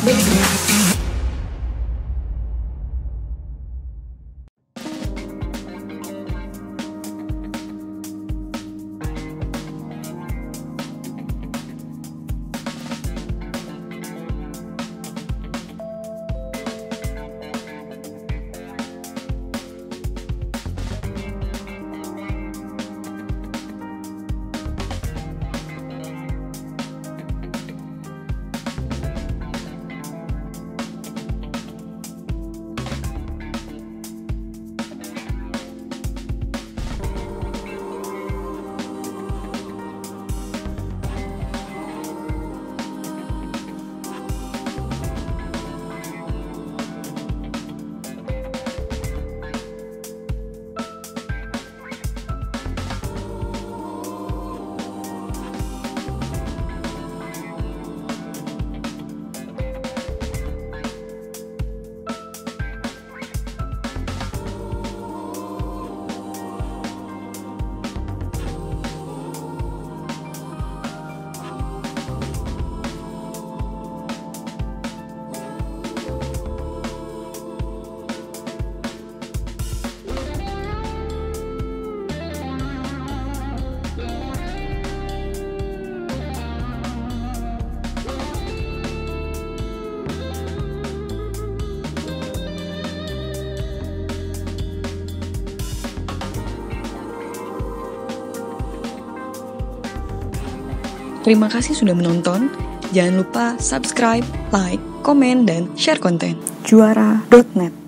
got me. Terima kasih sudah menonton. Jangan lupa subscribe, like, komen, dan share konten. Juara.net